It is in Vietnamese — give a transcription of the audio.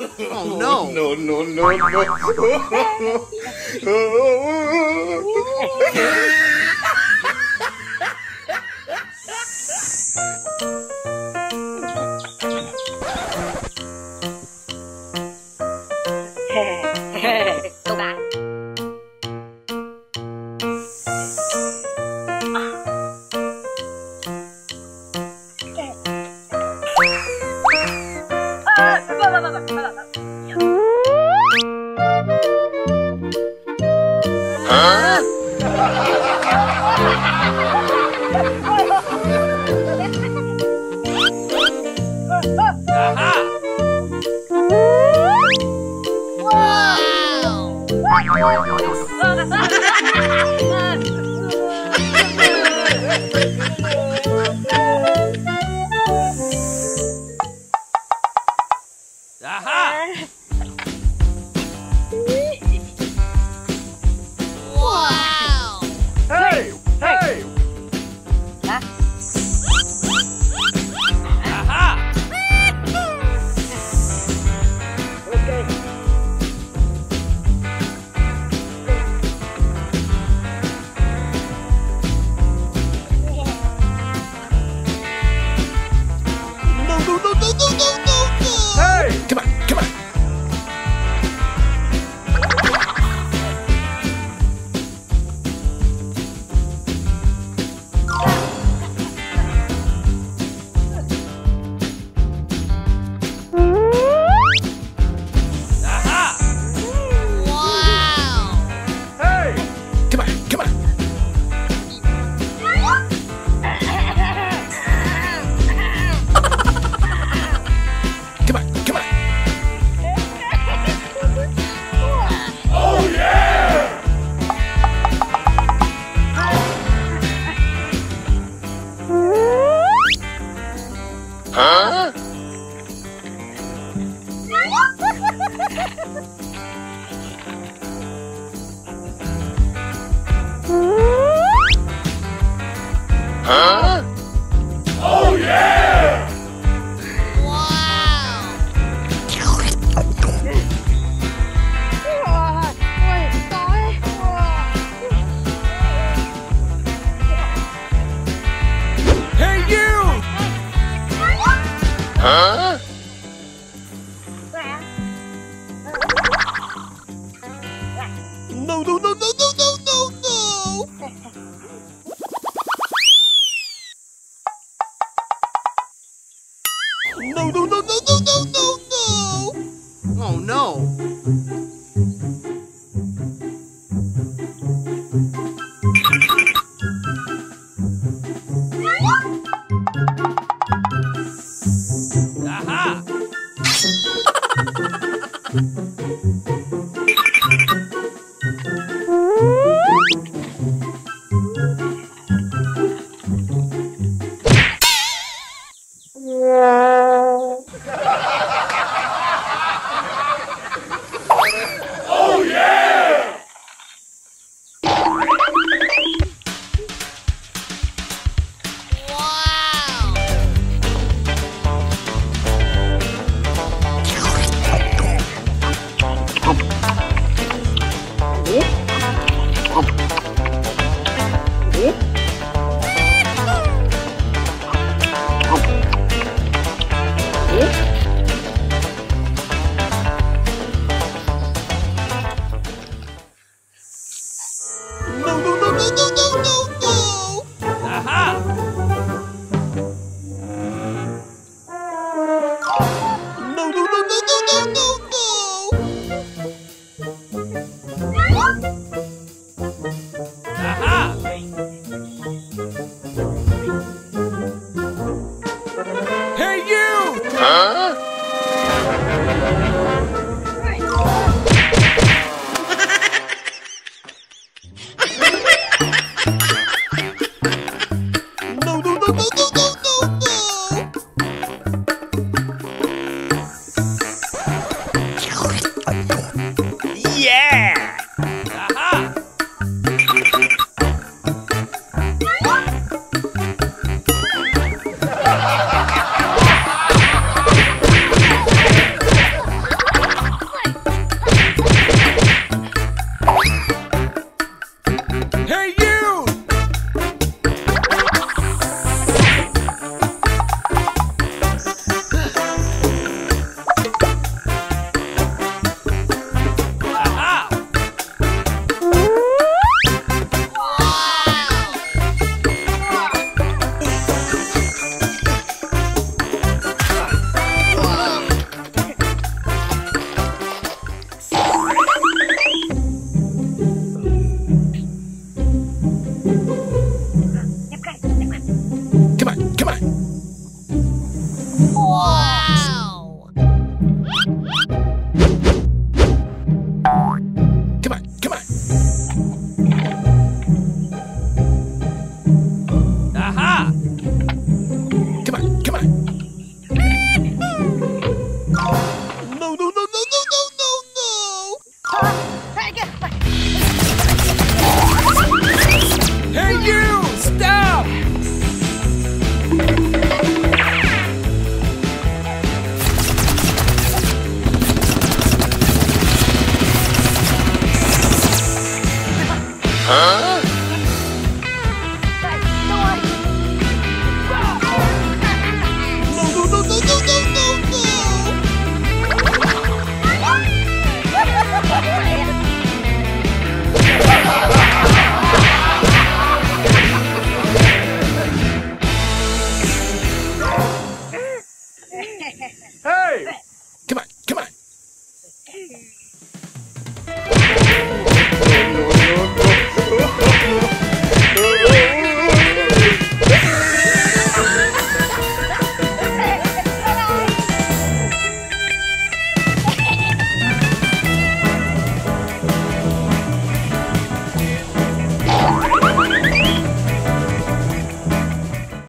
Oh no! No, no, no, no. Câu cá 啊！哈哈！哇！Huh?